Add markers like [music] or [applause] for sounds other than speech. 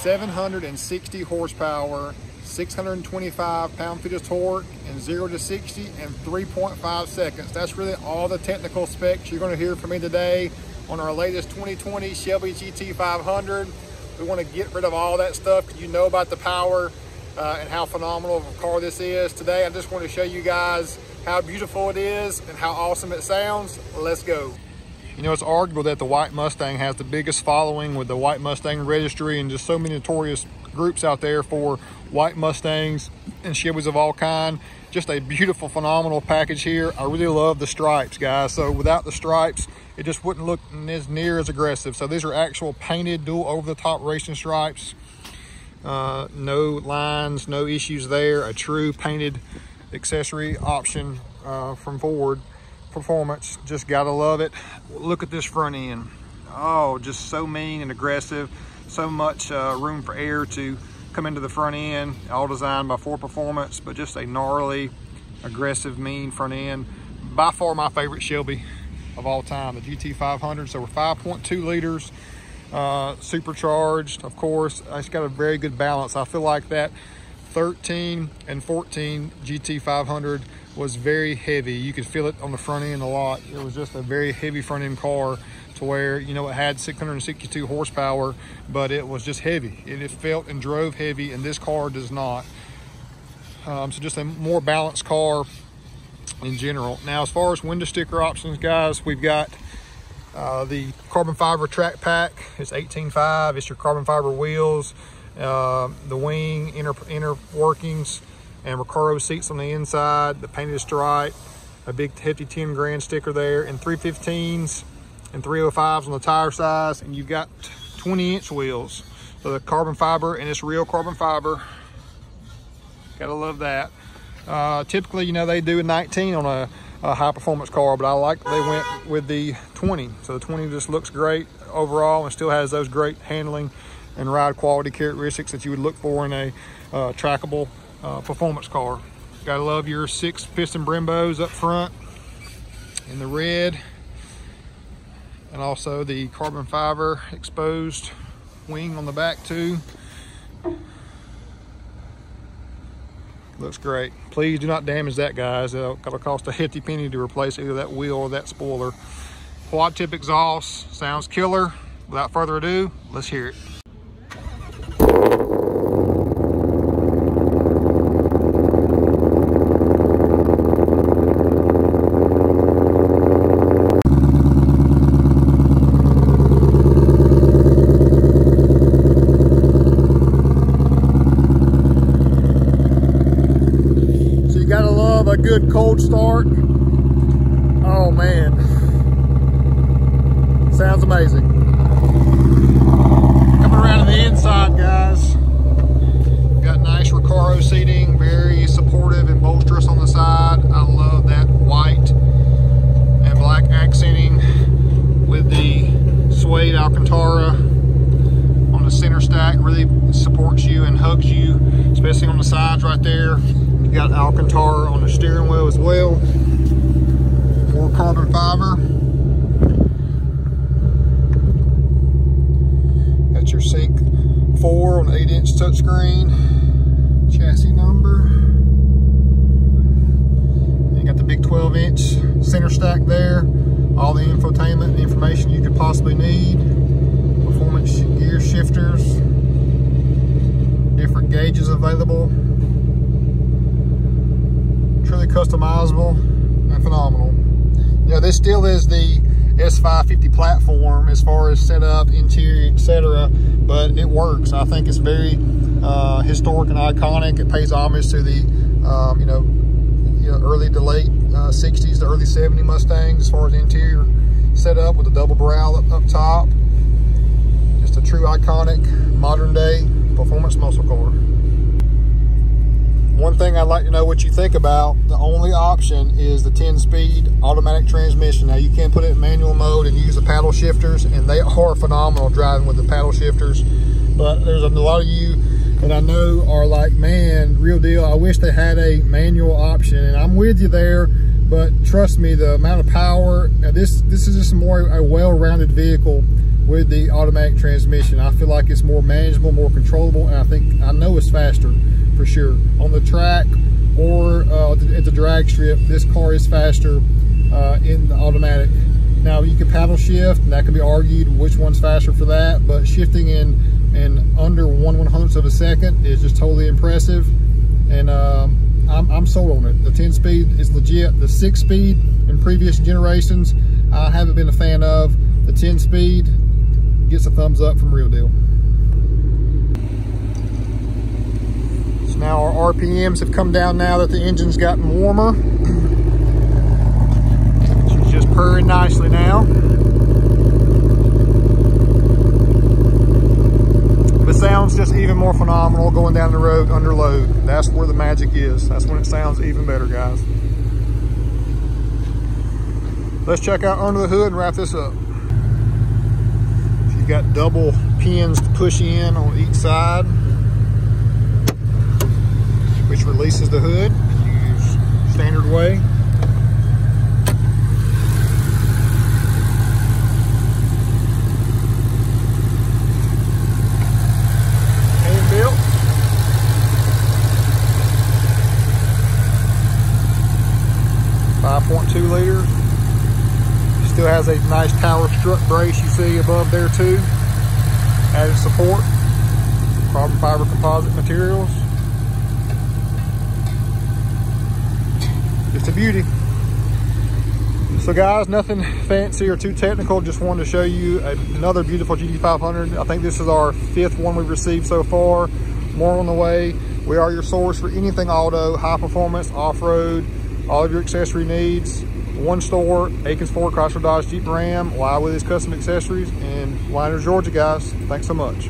760 horsepower, 625 pound-feet of torque, and 0 to 60 in 3.5 seconds. That's really all the technical specs you're going to hear from me today on our latest 2020 Shelby GT500. We want to get rid of all that stuff you know about the power uh, and how phenomenal of a car this is. Today, I just want to show you guys how beautiful it is and how awesome it sounds. Let's go. You know, it's arguable that the white Mustang has the biggest following with the white Mustang registry and just so many notorious groups out there for white Mustangs and Chevys of all kind. Just a beautiful, phenomenal package here. I really love the stripes, guys. So without the stripes, it just wouldn't look as near as aggressive. So these are actual painted dual over-the-top racing stripes. Uh, no lines, no issues there. A true painted accessory option uh, from Ford performance. Just gotta love it. Look at this front end. Oh, just so mean and aggressive. So much uh, room for air to come into the front end. All designed by Ford Performance, but just a gnarly, aggressive, mean front end. By far my favorite Shelby of all time, the GT500. So we're 5.2 liters, uh, supercharged, of course. It's got a very good balance. I feel like that 13 and 14 GT500 was very heavy. You could feel it on the front end a lot. It was just a very heavy front end car to where, you know, it had 662 horsepower, but it was just heavy. It, it felt and drove heavy, and this car does not. Um, so just a more balanced car in general. Now, as far as window sticker options, guys, we've got uh, the carbon fiber track pack. It's 18.5. It's your carbon fiber wheels, uh, the wing, inner, inner workings, and Recaro seats on the inside, the painted stripe, a big hefty 10 grand sticker there, and 315s and 305s on the tire size, and you've got 20 inch wheels. So the carbon fiber, and it's real carbon fiber. Gotta love that. Uh, typically, you know, they do a 19 on a, a high performance car, but I like they went with the 20. So the 20 just looks great overall and still has those great handling and ride quality characteristics that you would look for in a uh, trackable uh, performance car. Gotta love your six piston Brembos up front in the red and also the carbon fiber exposed wing on the back too. Looks great. Please do not damage that, guys. It'll, it'll cost a hefty penny to replace either that wheel or that spoiler. Quad tip exhaust sounds killer. Without further ado, let's hear it. a good cold start. Oh man, sounds amazing. Coming around to the inside, guys. Got nice Recaro seating, very supportive and bolsterous on the side. I love that white and black accenting with the suede Alcantara on the center stack. Really supports you and hugs you, especially on the sides right there. You got Alcantara on the steering wheel as well. More carbon fiber. Got your Sync 4 on 8 inch touchscreen. Chassis number. You got the big 12 inch center stack there. All the infotainment information you could possibly need. Performance gear shifters. Different gauges available truly customizable and phenomenal. You know, this still is the S550 platform as far as setup, interior, etc. But it works. I think it's very uh, historic and iconic. It pays homage to the, um, you, know, you know, early to late uh, 60s to early 70 Mustangs as far as interior setup with a double brow up, up top. Just a true iconic modern day performance muscle car. Thing I'd like to know what you think about, the only option is the 10-speed automatic transmission. Now, you can put it in manual mode and use the paddle shifters, and they [laughs] are phenomenal driving with the paddle shifters. But there's a lot of you that I know are like, man, real deal, I wish they had a manual option. And I'm with you there, but trust me, the amount of power, uh, this, this is just more a well-rounded vehicle with the automatic transmission. I feel like it's more manageable, more controllable, and I think, I know it's faster for sure. On the track or uh, at the drag strip, this car is faster uh, in the automatic. Now you can paddle shift, and that can be argued which one's faster for that, but shifting in, in under one one hundredth of a second is just totally impressive. And um, I'm, I'm sold on it. The 10 speed is legit. The six speed in previous generations, I haven't been a fan of. The 10 speed, gets a thumbs up from Real Deal. So now our RPMs have come down now that the engine's gotten warmer. She's just purring nicely now. The sound's just even more phenomenal going down the road under load. That's where the magic is. That's when it sounds even better, guys. Let's check out under the hood and wrap this up got double pins to push in on each side, which releases the hood. Use standard way. Five point two liters. Still has a nice tower strut brace you see above there too. Added support, carbon fiber composite materials. Just a beauty. So guys, nothing fancy or too technical. Just wanted to show you another beautiful GT500. I think this is our fifth one we've received so far. More on the way. We are your source for anything auto, high performance, off-road, all of your accessory needs one store, Akins Ford, Chrysler Dodge Jeep Ram, Wild Willies custom accessories in Winder, Georgia, guys. Thanks so much.